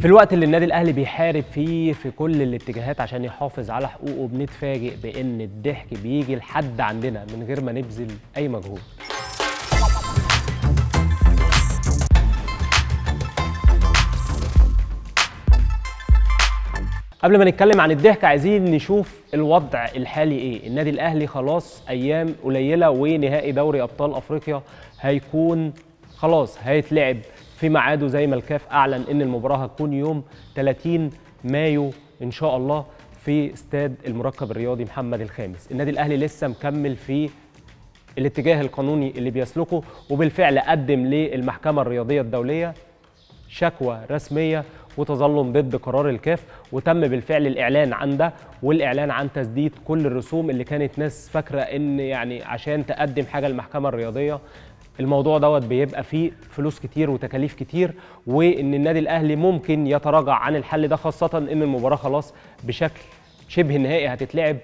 في الوقت اللي النادي الأهلي بيحارب فيه في كل الاتجاهات عشان يحافظ على حقوقه بنتفاجئ بإن الضحك بيجي لحد عندنا من غير ما نبذل أي مجهود. قبل ما نتكلم عن الضحك عايزين نشوف الوضع الحالي إيه. النادي الأهلي خلاص أيام قليلة ونهائي دوري أبطال أفريقيا هيكون خلاص هيتلعب. في ميعاده زي ما الكاف أعلن إن المباراة هتكون يوم 30 مايو إن شاء الله في استاد المركب الرياضي محمد الخامس. النادي الأهلي لسه مكمل في الاتجاه القانوني اللي بيسلكه وبالفعل قدم للمحكمة الرياضية الدولية شكوى رسمية وتظلم ضد قرار الكاف وتم بالفعل الإعلان عن ده والإعلان عن تسديد كل الرسوم اللي كانت ناس فاكرة إن يعني عشان تقدم حاجة للمحكمه الرياضية الموضوع دوت بيبقى فيه فلوس كتير وتكاليف كتير وإن النادي الأهلي ممكن يتراجع عن الحل ده خاصة إن المباراة خلاص بشكل شبه نهائي هتتلعب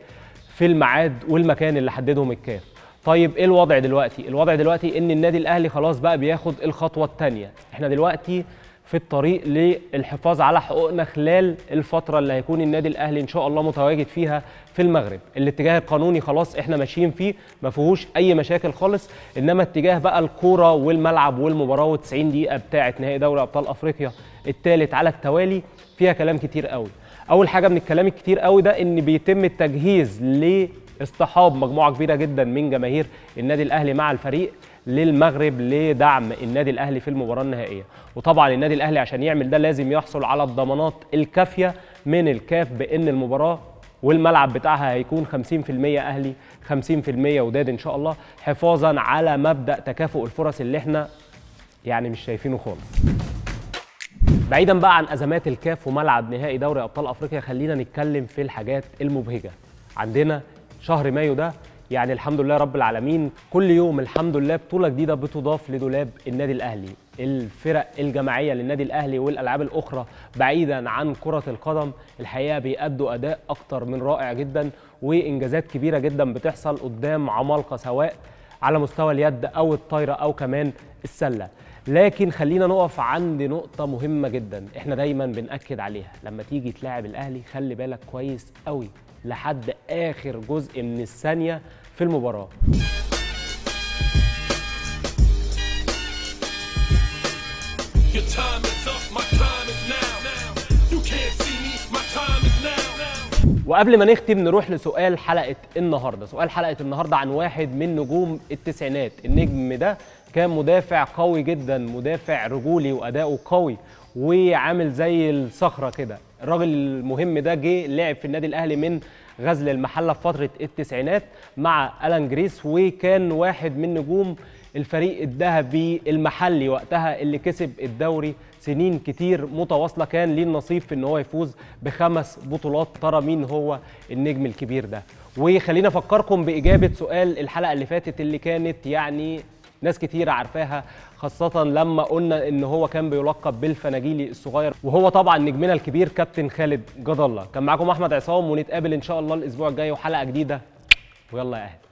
في الميعاد والمكان اللي حددهم الكاف. طيب إيه الوضع دلوقتي؟ الوضع دلوقتي إن النادي الأهلي خلاص بقى بياخد الخطوة الثانية إحنا دلوقتي في الطريق للحفاظ على حقوقنا خلال الفترة اللي هيكون النادي الأهلي إن شاء الله متواجد فيها في المغرب. الاتجاه القانوني خلاص إحنا ماشيين فيه ما فيهوش أي مشاكل خالص إنما اتجاه بقى الكورة والملعب والمباراة و90 دقيقة بتاعه نهائي دوري أبطال أفريقيا الثالث على التوالي فيها كلام كتير قوي. أول حاجة من الكلام الكتير قوي ده إن بيتم التجهيز لاصطحاب مجموعة كبيرة جدا من جماهير النادي الأهلي مع الفريق. للمغرب لدعم النادي الأهلي في المباراة النهائية. وطبعا النادي الأهلي عشان يعمل ده لازم يحصل على الضمانات الكافية من الكاف بإن المباراة والملعب بتاعها هيكون 50% أهلي 50% وداد إن شاء الله حفاظا على مبدأ تكافؤ الفرص اللي إحنا يعني مش شايفينه خالص. بعيدا بقى عن أزمات الكاف وملعب نهائي دوري أبطال أفريقيا خلينا نتكلم في الحاجات المبهجة. عندنا شهر مايو ده يعني الحمد لله رب العالمين. كل يوم الحمد لله بطولة جديدة بتضاف لدولاب النادي الأهلي. الفرق الجماعية للنادي الأهلي والألعاب الأخرى بعيدا عن كرة القدم الحقيقة بيأدوا أداء أكتر من رائع جدا وإنجازات كبيرة جدا بتحصل قدام عمالقة سواء على مستوى اليد أو الطايرة أو كمان السلة. لكن خلينا نقف عند نقطة مهمة جدا إحنا دايما بنأكد عليها. لما تيجي تلاعب الأهلي خلي بالك كويس قوي لحد آخر جزء من الثانية في now. وقبل ما نختم نروح لسؤال حلقة النهاردة. سؤال حلقة النهاردة عن واحد من نجوم التسعينات. النجم ده كان مدافع قوي جدا مدافع رجولي وأداؤه قوي وعامل زي الصخرة كده. الراجل المهم ده جه لعب في النادي الأهلي من غزل المحلة في فترة التسعينات مع ألان جريس وكان واحد من نجوم الفريق الذهبي المحلي وقتها اللي كسب الدوري سنين كتير متواصلة. كان ليه النصيب في إن هو يفوز بخمس بطولات ترى مين هو النجم الكبير ده. وخلينا أفكركم بإجابة سؤال الحلقة اللي فاتت اللي كانت يعني ناس كتير عارفاها خاصة لما قلنا إن هو كان بيلقب بالفناجيلي الصغير. وهو طبعا نجمنا الكبير كابتن خالد جد الله كان معاكم أحمد عصام ونتقابل إن شاء الله الأسبوع الجاي وحلقة جديدة. ويلا يا أهل.